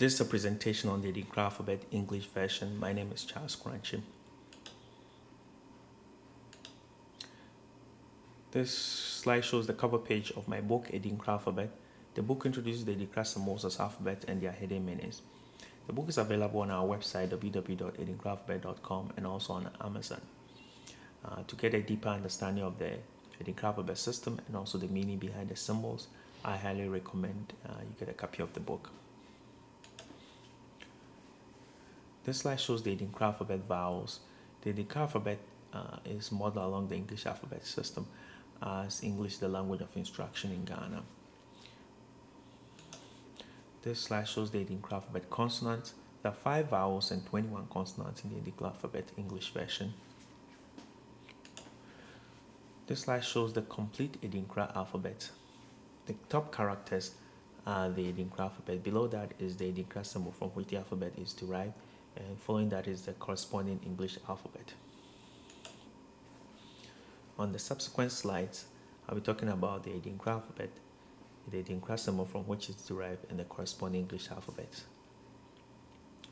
This is a presentation on the Adinkra Alphabet English version. My name is Charles Crunchy. This slide shows the cover page of my book, Adinkra Alphabet. The book introduces the Adinkra symbols as alphabet and their hidden meanings. The book is available on our website, www.adinkraalphabet.com, and also on Amazon. Uh, to get a deeper understanding of the Adinkra alphabet system and also the meaning behind the symbols, I highly recommend uh, you get a copy of the book. This slide shows the Adinkra alphabet vowels. The Adinkra alphabet uh, is modeled along the English alphabet system as English the language of instruction in Ghana. This slide shows the Adinkra alphabet consonants. There are 5 vowels and 21 consonants in the Adinkra alphabet English version. This slide shows the complete Adinkra alphabet. The top characters are the Adinkra alphabet. Below that is the Adinkra symbol from which the alphabet is derived and following that is the corresponding English alphabet. On the subsequent slides, I'll be talking about the Adinkra alphabet, the Adinkra symbol from which it's derived, and the corresponding English alphabet.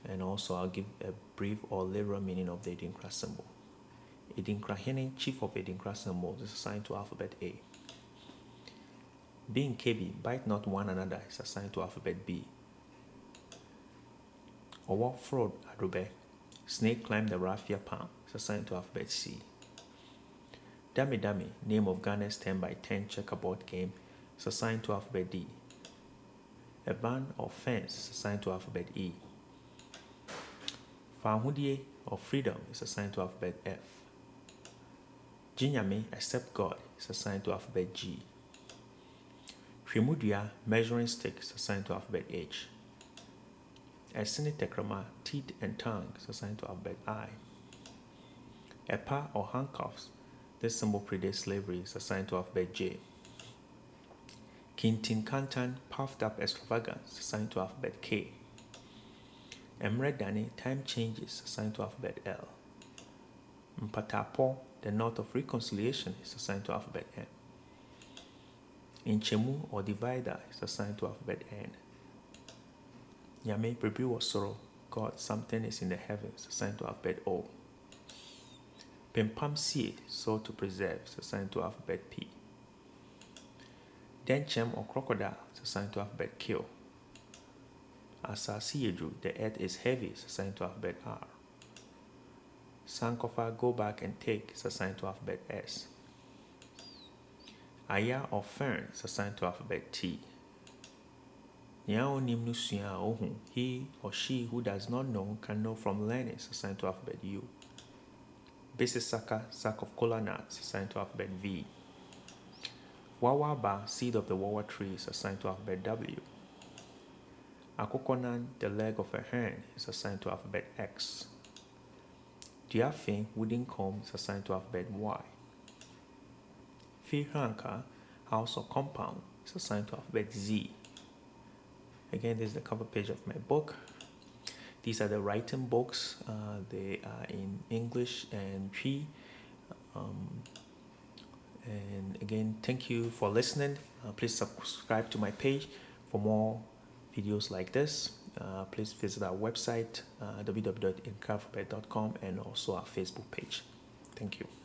And also I'll give a brief or literal meaning of the Adinkra symbol. Adinkra Hene, chief of Adinkra symbols, is assigned to alphabet A. Bi Nka Bi, bite not one another, is assigned to alphabet B. Owo Foro Adobe, snake climbed the raffia palm, is assigned to alphabet C. Dame Dame, name of Ghana's 10 by 10 checkerboard game, assigned to alphabet D. Eban or fence is assigned to alphabet E. Fawohodie or freedom is assigned to alphabet F. Gye Nyame, accept God, is assigned to alphabet G. Hwemudua, measuring stick, is assigned to alphabet H. Tekrama, teeth and tongue, assigned to alphabet I. Epa or handcuffs, this symbol predates slavery, assigned to alphabet J. Kintin Kantan, puffed up extravagance, assigned to alphabet K. Emredani, time changes, assigned to alphabet L. Mpatapo, the knot of reconciliation, is assigned to alphabet M. Nkyimu or divider is assigned to alphabet N. Yame Prebi Wasoro, God, something is in the heavens, assigned to alphabet O. Pempamsie, soul to preserve, assigned to alphabet P. Denkyem or crocodile assigned to alphabet Q. Asasi Yedru, the earth is heavy, assigned to alphabet R. Sankofa, go back and take, assigned to alphabet S. Aya or fern assigned to alphabet T. He or she who does not know can know from learning assigned to alphabet U. Bese Saka, sack of cola nuts, assigned to alphabet V. Wawaba, seed of the wawa tree, is assigned to alphabet W. Akokonan, the leg of a hen, is assigned to alphabet X. Diafin, wooden comb, is assigned to alphabet Y. Fihankra, house or compound, is assigned to alphabet Z. Again, this is the cover page of my book. These are the writing books. Uh, they are in English and Twi. Um, and again, thank you for listening. Uh, please subscribe to my page for more videos like this. Uh, please visit our website, uh, www.adinkraalphabet.com and also our Facebook page. Thank you.